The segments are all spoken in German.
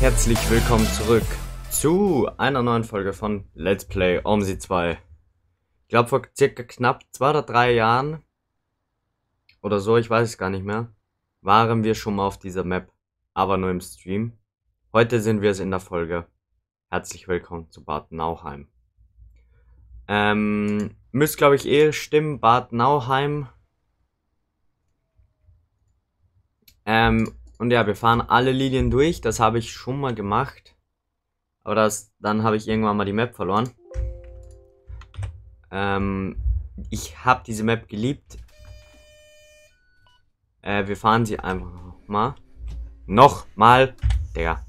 Herzlich willkommen zurück zu einer neuen Folge von Let's Play OMSI 2. Ich glaube vor circa knapp zwei oder drei Jahren oder so, ich weiß es gar nicht mehr, waren wir schon mal auf dieser Map, aber nur im Stream. Heute sind wir es in der Folge. Herzlich willkommen zu Bad Nauheim. Ähm, müsst glaube ich eh stimmen, Bad Nauheim. Ähm, und ja, wir fahren alle Linien durch. Das habe ich schon mal gemacht. Aber das, dann habe ich irgendwann mal die Map verloren. Ähm, ich habe diese Map geliebt. Äh, wir fahren sie einfach mal. Noch mal. Digga.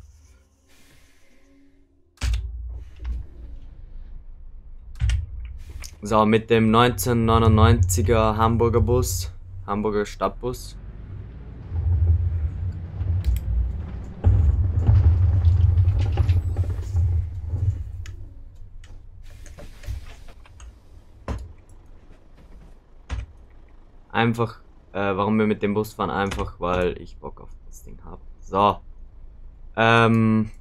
So, mit dem 1999er Hamburger Bus. Hamburger Stadtbus. Einfach, äh, warum wir mit dem Bus fahren? Einfach, weil ich Bock auf das Ding habe. So. Ähm.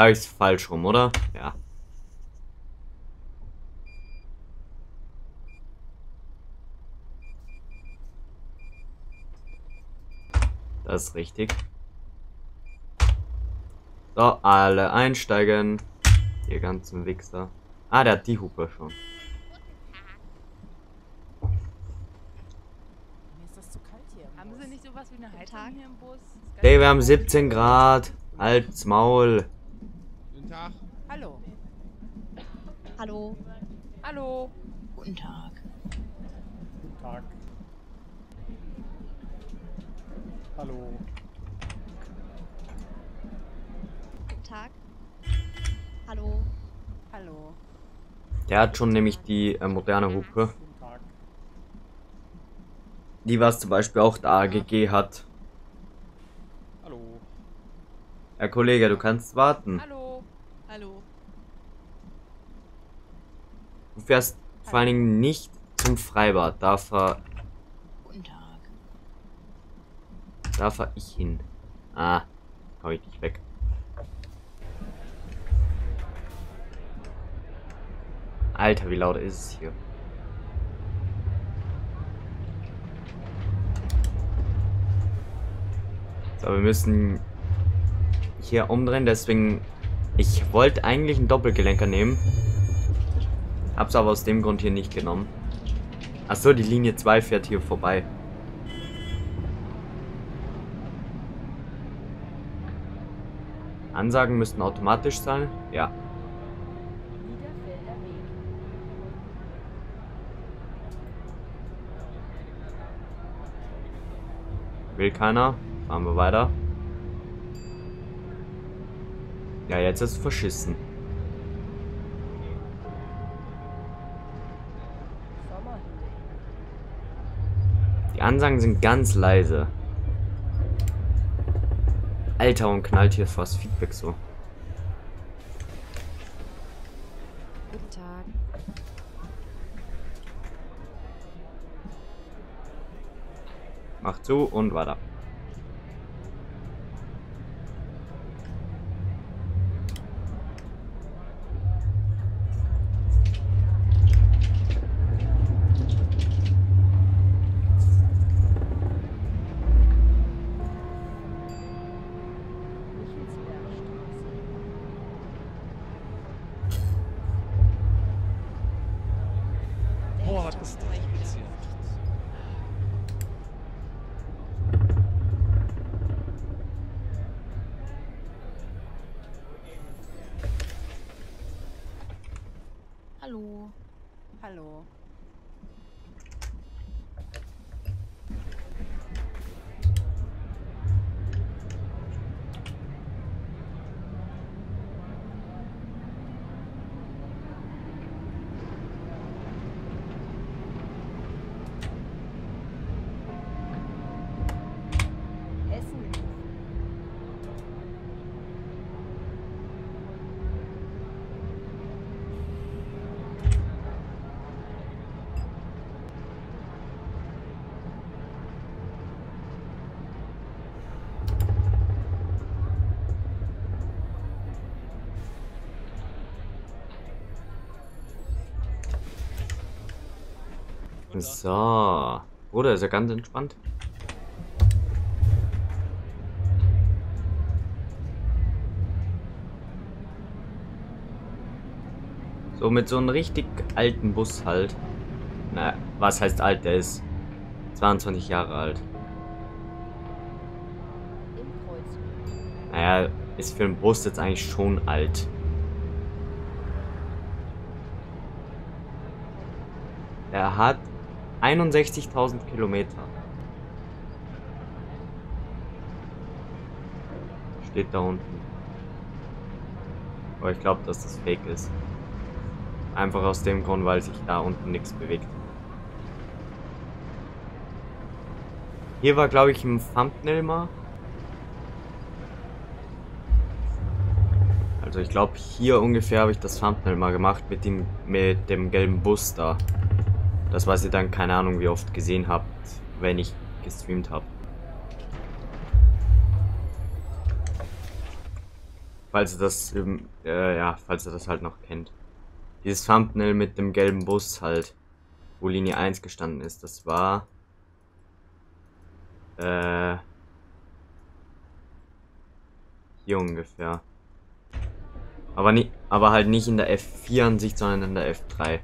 Da ist falsch rum, oder? Ja. Das ist richtig. So, alle einsteigen. Ihr ganzen Wichser. Ah, der hat die Hupe schon. Mir ist das zu kalt hier. im Haben. Sie nicht sowas wie eine Heizung hier im Bus? Ist ganz Ey, wir haben 17 Grad. Halt's Maul. Guten Tag. Hallo. Hallo. Hallo. Guten Tag. Tag. Hallo. Guten Tag. Hallo. Hallo. Der hat schon nämlich die äh, moderne Hupe. Guten Tag. Die was zum Beispiel auch der AGG hat. Hallo. Herr Kollege, du kannst warten. Hallo. Du fährst vor allen Dingen nicht zum Freibad. Da fahr, Guten Tag. da fahr ich hin. Ah, komm ich nicht weg. Alter, wie laut ist es hier? So, wir müssen hier umdrehen, deswegen... Ich wollte eigentlich einen Doppelgelenker nehmen. Hab's aber aus dem Grund hier nicht genommen. Achso, die Linie 2 fährt hier vorbei. Ansagen müssten automatisch sein. Ja. Will keiner. Fahren wir weiter. Ja, jetzt ist es verschissen. Die Ansagen sind ganz leise. Alter, und knallt hier fast Feedback so. Guten Tag. Mach zu und weiter. Boah, was So. Bruder, ist ja ganz entspannt. So mit so einem richtig alten Bus halt. Na, was heißt alt? Der ist 22 Jahre alt. Naja, ist für einen Bus jetzt eigentlich schon alt. Er hat 61.000 Kilometer. Steht da unten. Aber ich glaube, dass das fake ist. Einfach aus dem Grund, weil sich da unten nichts bewegt. Hier war, glaube ich, im Thumbnail mal. Also ich glaube, hier ungefähr habe ich das Thumbnail mal gemacht mit dem, mit dem gelben Bus da. Das, was ihr dann, keine Ahnung, wie oft gesehen habt, wenn ich gestreamt habe. Falls ihr das, äh, ja, falls ihr das halt noch kennt. Dieses Thumbnail mit dem gelben Bus halt, wo Linie 1 gestanden ist, das war, äh, hier ungefähr. Aber, nie, aber halt nicht in der F4-Ansicht, sondern in der F3.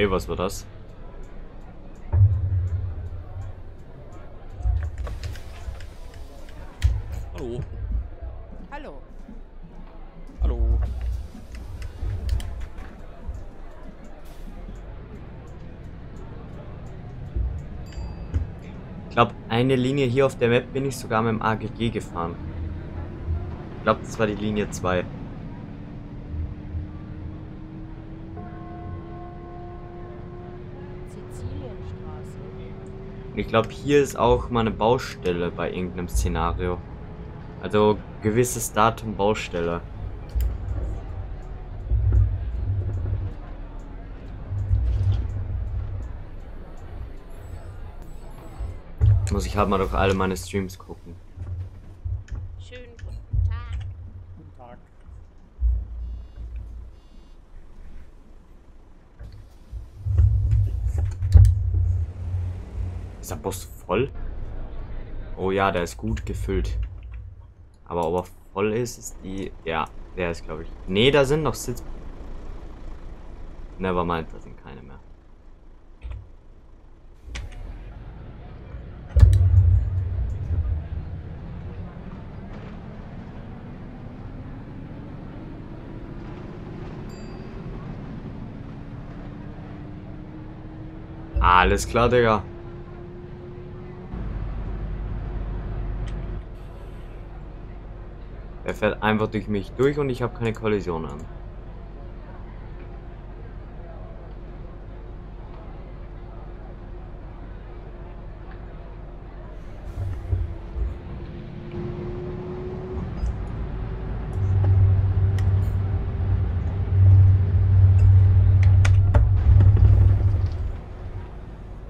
Okay, was war das? Hallo. Hallo. Hallo. Ich glaube, eine Linie hier auf der Map bin ich sogar mit dem AGG gefahren. Ich glaube, das war die Linie 2. Ich glaube, hier ist auch mal eine Baustelle bei irgendeinem Szenario. Also gewisses Datum Baustelle. Muss ich halt mal durch alle meine Streams gucken. Schönen guten Tag. Guten Tag. Ist der Bus voll? Oh ja, der ist gut gefüllt. Aber ob er voll ist, ist die... Ja, der ist, glaube ich... Nee, da sind noch Sitz... Nevermind, da sind keine mehr. Alles klar, Digga. Er fährt einfach durch mich durch und ich habe keine Kollision an.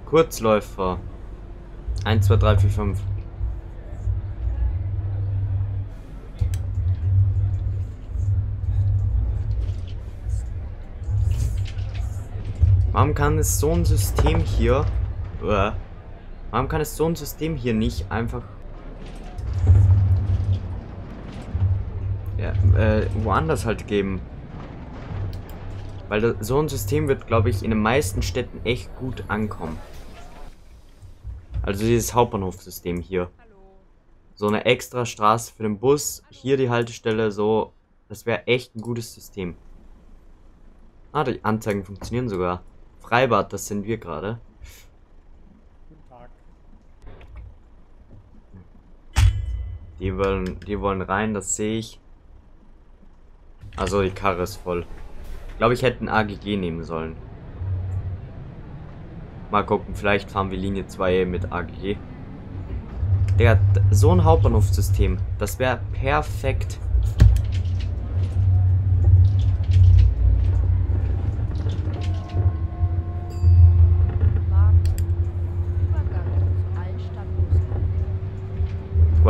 Kurzläufer. 1, 2, 3, 4, 5. Warum kann es so ein System hier... Uah. Warum kann es so ein System hier nicht einfach... Ja, äh, woanders halt geben? Weil so ein System wird, glaube ich, in den meisten Städten echt gut ankommen. Also dieses Hauptbahnhofsystem hier. So eine extra Straße für den Bus, hier die Haltestelle, so. Das wäre echt ein gutes System. Ah, die Anzeigen funktionieren sogar. Freibad, das sind wir gerade. Guten Tag. Die wollen, die wollen rein, das sehe ich. Also die Karre ist voll. glaube, ich hätte ein AGG nehmen sollen. Mal gucken, vielleicht fahren wir Linie 2 mit AGG. Der hat so ein Hauptbahnhofsystem. Das wäre perfekt.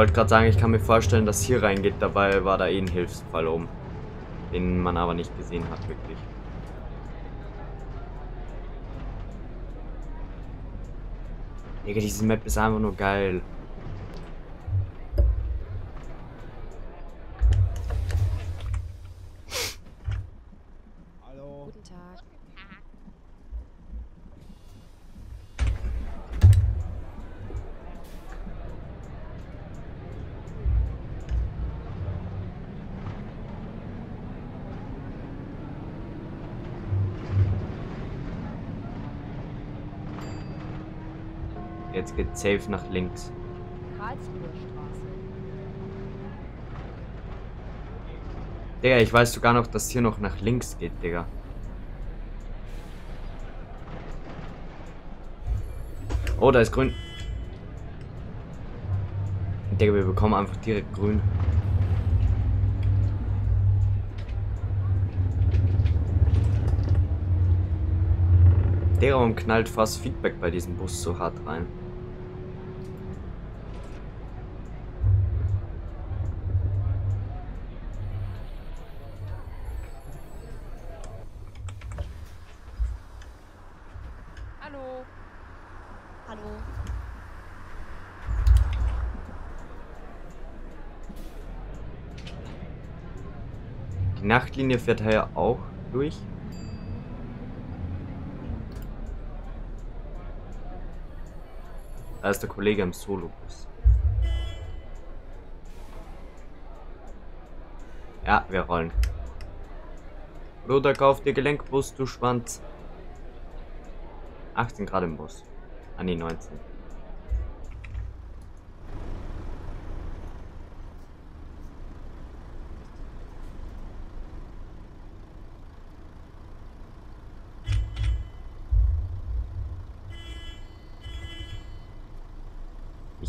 Wollte gerade sagen, ich kann mir vorstellen, dass hier reingeht. Dabei war da eh ein Hilfsfall oben. Den man aber nicht gesehen hat, wirklich. Digga, diese Map ist einfach nur geil. Guten Tag. Jetzt geht safe nach links. Digga, ich weiß sogar noch, dass hier noch nach links geht, Digga. Oh, da ist grün. Digga, wir bekommen einfach direkt grün. Der Raum knallt fast Feedback bei diesem Bus so hart rein. Nachtlinie fährt hier auch durch. Da ist der Kollege im Solobus. Ja, wir rollen. Bruder, kauf dir Gelenkbus, du Schwanz. 18 Grad im Bus. An die 19.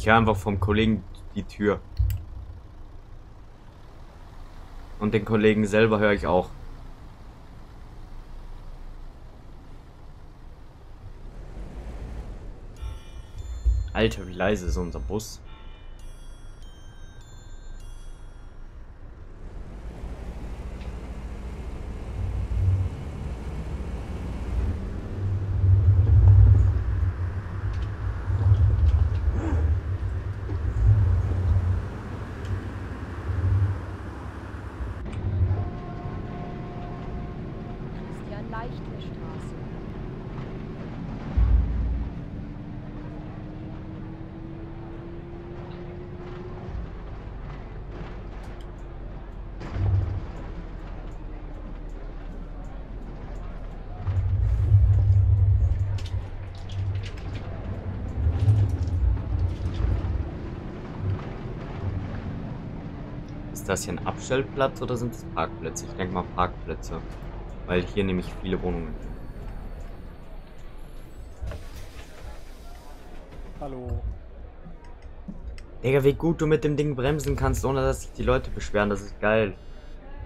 Ich höre einfach vom Kollegen die Tür. Und den Kollegen selber höre ich auch. Alter, wie leise ist unser Bus? Ist das hier ein Abstellplatz oder sind es Parkplätze? Ich denke mal Parkplätze. Weil hier nämlich viele Wohnungen sind. Hallo. Digga, wie gut du mit dem Ding bremsen kannst, ohne dass sich die Leute beschweren. Das ist geil.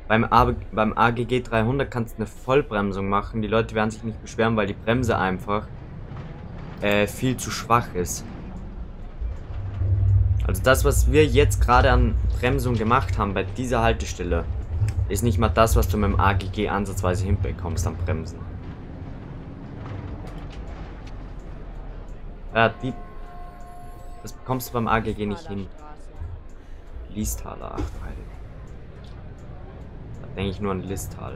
Beim, A beim AGG 300 kannst du eine Vollbremsung machen. Die Leute werden sich nicht beschweren, weil die Bremse einfach äh, viel zu schwach ist. Also das, was wir jetzt gerade an Bremsung gemacht haben bei dieser Haltestelle, ist nicht mal das, was du mit dem AGG ansatzweise hinbekommst am Bremsen. Ja, die... Das bekommst du beim AGG nicht hin. Liestaler, ach Heilige. Da denke ich nur an Listal.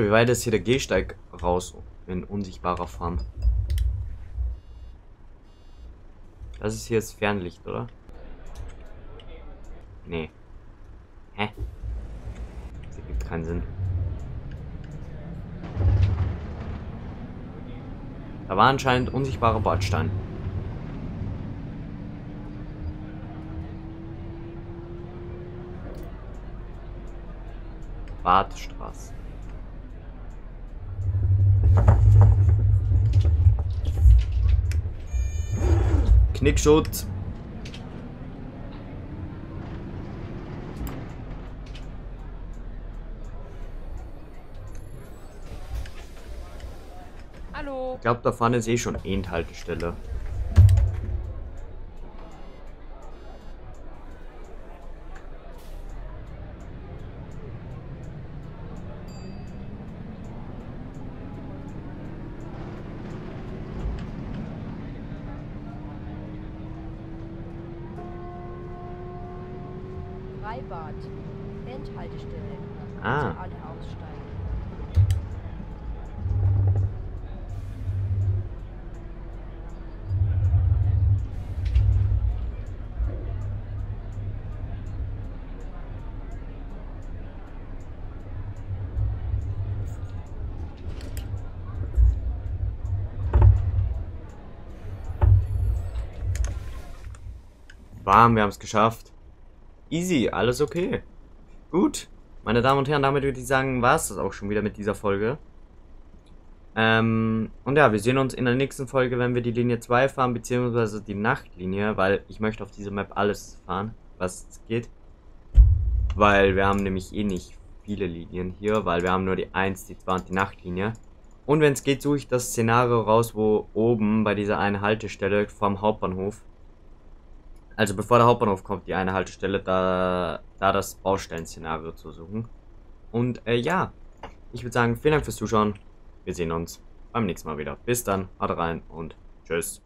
Wie weit ist hier der Gehsteig raus in unsichtbarer Form? Das ist hier das Fernlicht, oder? Nee. Hä? keinen Sinn. Da war anscheinend unsichtbarer Bordstein. Badstraße. Knickschutt. Hallo. Ich glaube, da vorne ist eh schon Endhaltestelle. Freibad. Warm, wir haben es geschafft. Easy, alles okay. Gut, meine Damen und Herren, damit würde ich sagen, war es das auch schon wieder mit dieser Folge. Ähm, und ja, wir sehen uns in der nächsten Folge, wenn wir die Linie 2 fahren, beziehungsweise die Nachtlinie, weil ich möchte auf dieser Map alles fahren, was geht. Weil wir haben nämlich eh nicht viele Linien hier, weil wir haben nur die 1, die 2 und die Nachtlinie. Und wenn es geht, suche ich das Szenario raus, wo oben bei dieser einen Haltestelle vom Hauptbahnhof also bevor der Hauptbahnhof kommt, die eine Haltestelle, da, da das Baustellen-Szenario zu suchen. Und äh, ja, ich würde sagen, vielen Dank fürs Zuschauen. Wir sehen uns beim nächsten Mal wieder. Bis dann, haut rein und tschüss.